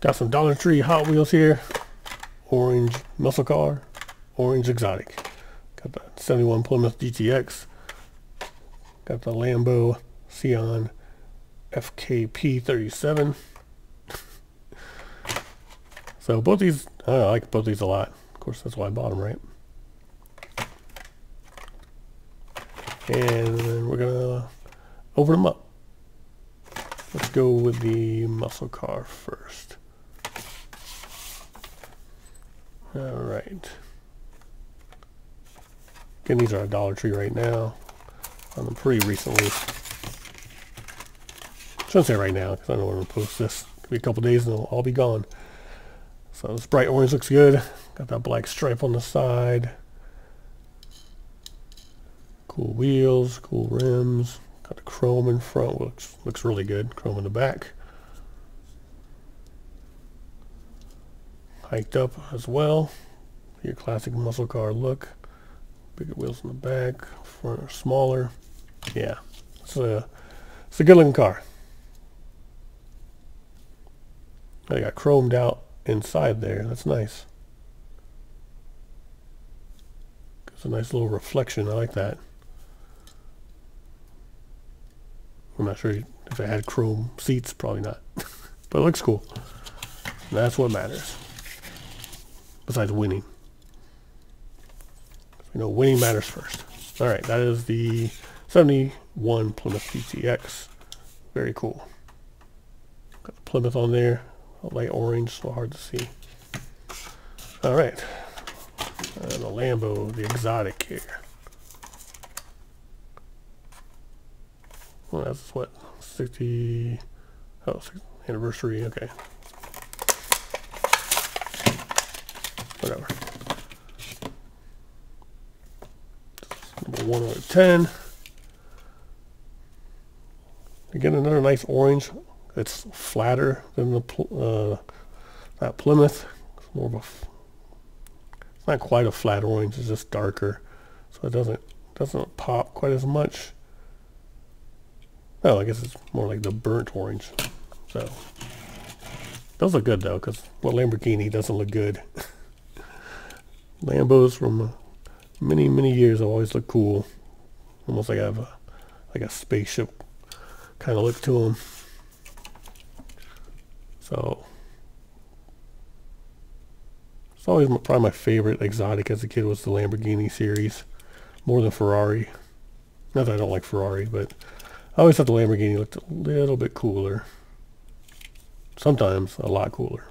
Got some Dollar Tree Hot Wheels here. Orange muscle car, orange exotic. Got the 71 Plymouth GTX. Got the Lambo Sián FKP 37. so both these, I, know, I like both these a lot. Of course, that's why I bought them, right? And then we're gonna open them up. Let's go with the muscle car first. All right. Again, these are a Dollar Tree right now. On them pretty recently. Shouldn't say right now because I don't want to post this. it could be a couple days and it'll all be gone. So this bright orange looks good. Got that black stripe on the side. Cool wheels, cool rims. Got the chrome in front. Looks looks really good. Chrome in the back. Hiked up as well. Your classic muscle car look. Bigger wheels in the back, front are smaller. Yeah, it's a, it's a good looking car. They got chromed out inside there. That's nice. It's a nice little reflection. I like that. I'm not sure if it had chrome seats. Probably not. but it looks cool. And that's what matters besides winning. You know, winning matters first. All right, that is the 71 Plymouth GTX. Very cool. Got the Plymouth on there, light orange, so hard to see. All right, the Lambo, the exotic here. Well, that's what 60. Oh, 60 anniversary. Okay, whatever. Number one out of ten. Again, another nice orange. It's flatter than the uh, that Plymouth. It's more of a. It's not quite a flat orange. It's just darker, so it doesn't doesn't pop quite as much. Oh, I guess it's more like the burnt orange. So those look good though, because what Lamborghini doesn't look good. Lambos from uh, many, many years always look cool. Almost like I have a, like a spaceship kind of look to them. So, it's always my, probably my favorite exotic as a kid was the Lamborghini series, more than Ferrari. Not that I don't like Ferrari, but I always thought the Lamborghini looked a little bit cooler. Sometimes a lot cooler.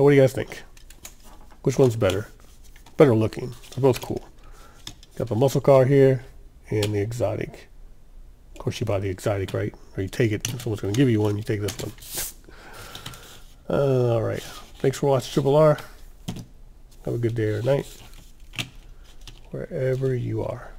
So what do you guys think? Which one's better? Better looking. They're both cool. Got the muscle car here and the exotic. Of course you buy the exotic, right? Or you take it. Someone's going to give you one. You take this one. Uh, all right. Thanks for watching Triple R. Have a good day or night. Wherever you are.